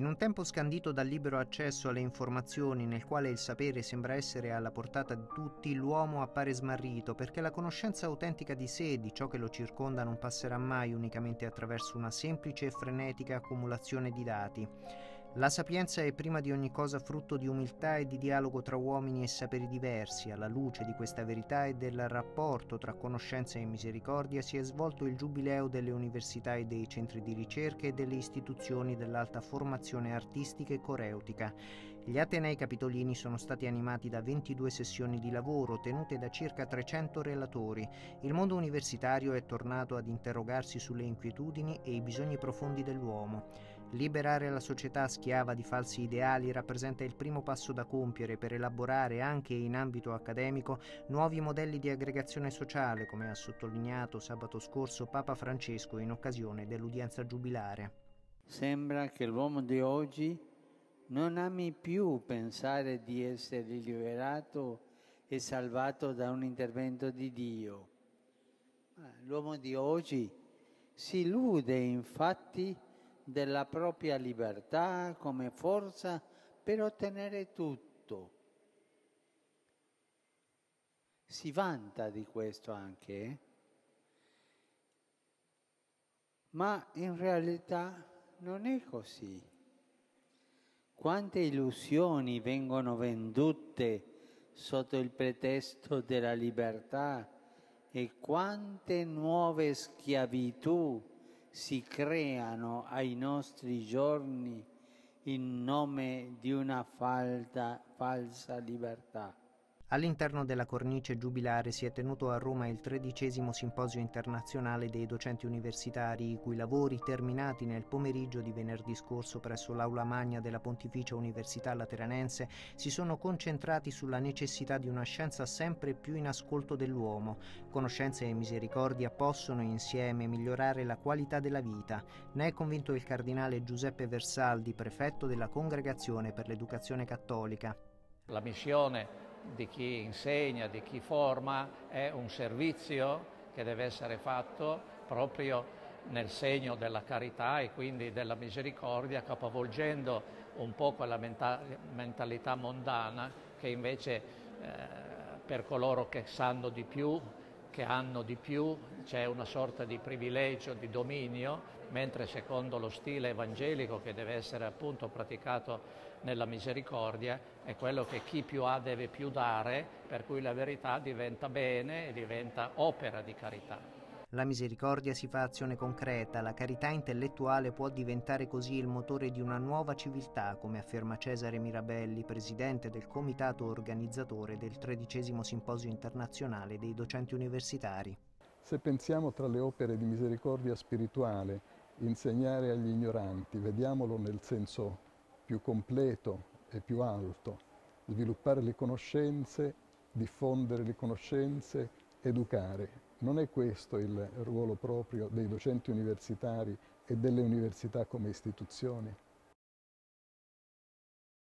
un tempo scandito dal libero accesso alle informazioni, nel quale il sapere sembra essere alla portata di tutti, l'uomo appare smarrito perché la conoscenza autentica di sé e di ciò che lo circonda non passerà mai unicamente attraverso una semplice e frenetica accumulazione di dati. La sapienza è prima di ogni cosa frutto di umiltà e di dialogo tra uomini e saperi diversi. Alla luce di questa verità e del rapporto tra conoscenza e misericordia si è svolto il giubileo delle università e dei centri di ricerca e delle istituzioni dell'alta formazione artistica e coreutica. Gli Atenei Capitolini sono stati animati da 22 sessioni di lavoro tenute da circa 300 relatori. Il mondo universitario è tornato ad interrogarsi sulle inquietudini e i bisogni profondi dell'uomo. Liberare la società schiava di falsi ideali rappresenta il primo passo da compiere per elaborare anche in ambito accademico nuovi modelli di aggregazione sociale, come ha sottolineato sabato scorso Papa Francesco in occasione dell'udienza giubilare. Sembra che l'uomo di oggi non ami più pensare di essere liberato e salvato da un intervento di Dio. L'uomo di oggi si illude infatti della propria libertà come forza per ottenere tutto. Si vanta di questo anche, ma in realtà non è così. Quante illusioni vengono vendute sotto il pretesto della libertà e quante nuove schiavitù si creano ai nostri giorni in nome di una falda, falsa libertà. All'interno della cornice giubilare si è tenuto a Roma il tredicesimo simposio internazionale dei docenti universitari, i cui lavori, terminati nel pomeriggio di venerdì scorso presso l'Aula Magna della Pontificia Università Lateranense, si sono concentrati sulla necessità di una scienza sempre più in ascolto dell'uomo. Conoscenza e misericordia possono insieme migliorare la qualità della vita. Ne è convinto il cardinale Giuseppe Versaldi, prefetto della Congregazione per l'Educazione Cattolica. La missione di chi insegna, di chi forma, è un servizio che deve essere fatto proprio nel segno della carità e quindi della misericordia, capovolgendo un po' quella mentalità mondana che invece eh, per coloro che sanno di più, che hanno di più, c'è una sorta di privilegio, di dominio, mentre secondo lo stile evangelico che deve essere appunto praticato nella misericordia è quello che chi più ha deve più dare, per cui la verità diventa bene e diventa opera di carità. La misericordia si fa azione concreta, la carità intellettuale può diventare così il motore di una nuova civiltà, come afferma Cesare Mirabelli, presidente del comitato organizzatore del tredicesimo simposio internazionale dei docenti universitari. Se pensiamo tra le opere di misericordia spirituale, insegnare agli ignoranti, vediamolo nel senso più completo e più alto, sviluppare le conoscenze, diffondere le conoscenze, educare. Non è questo il ruolo proprio dei docenti universitari e delle università come istituzioni?